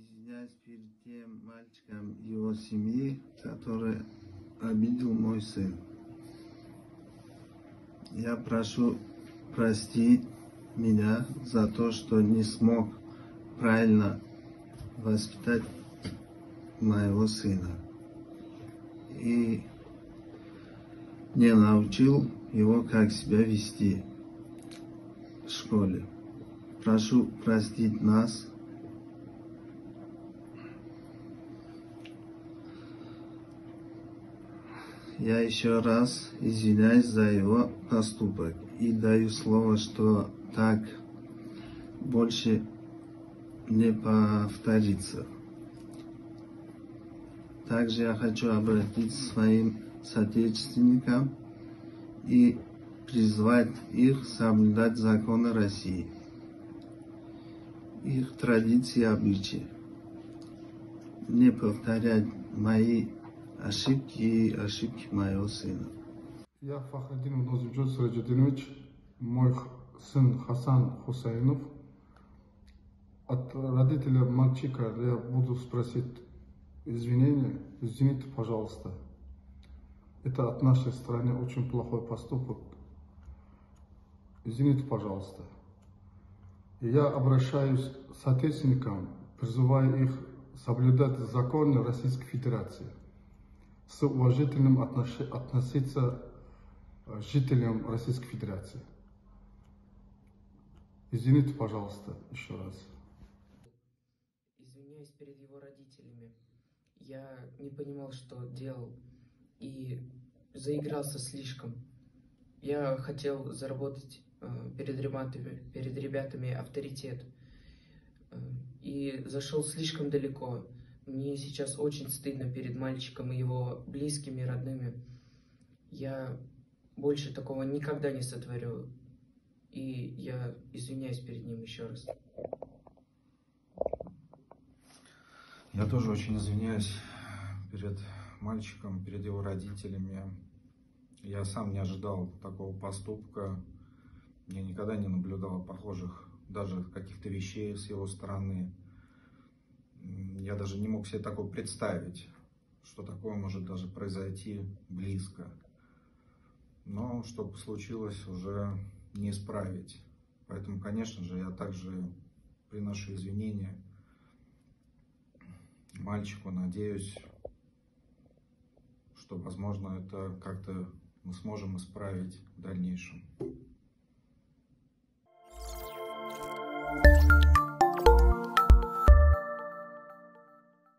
извиняюсь перед тем мальчиком его семьи, который обидел мой сын. Я прошу простить меня за то, что не смог правильно воспитать моего сына. И не научил его, как себя вести в школе. Прошу простить нас. Я еще раз извиняюсь за его поступок и даю слово, что так больше не повторится. Также я хочу обратиться к своим соотечественникам и призвать их соблюдать законы России, их традиции и обычаи, не повторять мои ошибки ошибки моего сына. Я Фахриддин Нозиджон Сираджидинович, мой сын Хасан Хусайнов. От родителя мальчика я буду спросить извинения. Извините, пожалуйста. Это от нашей стороны очень плохой поступок. Извините, пожалуйста. Я обращаюсь к соотечественникам, призываю их соблюдать законы Российской Федерации, с уважительным относиться к жителям Российской Федерации. Извините, пожалуйста, еще раз. Извиняюсь перед его родителями. Я не понимал, что делал, и заигрался слишком. Я хотел заработать э, перед ребятами, перед ребятами авторитет. Э, и зашел слишком далеко. Мне сейчас очень стыдно перед мальчиком и его близкими, родными. Я больше такого никогда не сотворю. И я извиняюсь перед ним еще раз. Я тоже очень извиняюсь перед мальчиком, перед его родителями. Я сам не ожидал такого поступка. Я никогда не наблюдал похожих даже каких-то вещей с его стороны. Я даже не мог себе такое представить, что такое может даже произойти близко. Но что случилось, уже не исправить. Поэтому, конечно же, я также приношу извинения мальчику. Надеюсь, что, возможно, это как-то мы сможем исправить в дальнейшем.